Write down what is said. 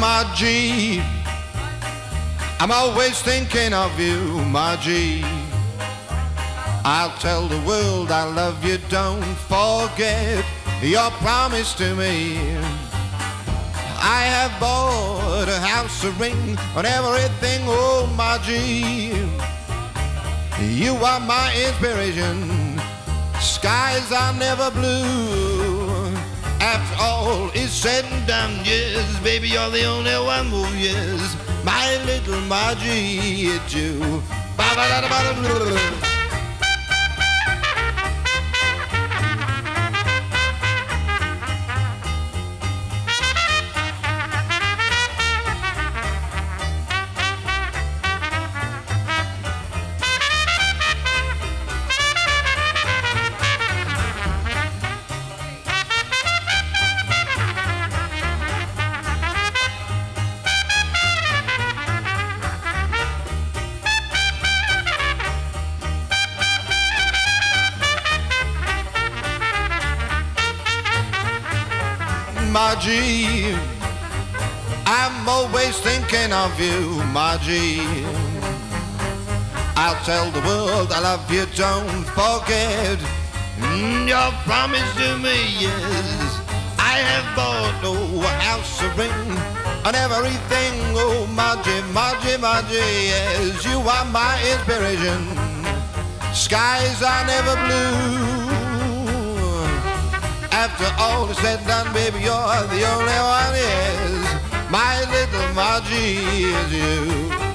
Margie. I'm always thinking of you, Margie. I'll tell the world I love you, don't forget your promise to me. I have bought a house, a ring, and everything, oh Margie. You are my inspiration. Skies are never blue. After all is said and done, yes, baby, you're the only one, oh yes. My little Margie, it's you. Ba-ba-da-da-ba-da-blah. Margie. I'm always thinking of you, Margie. I'll tell the world I love you, don't forget mm, your promise to me, yes. I have bought oh, a house, a ring, and everything, oh, Margie, Margie, Margie, yes. You are my inspiration. Skies are never blue. After all is said and done, baby, you're the only one, yes. My little Margie is you.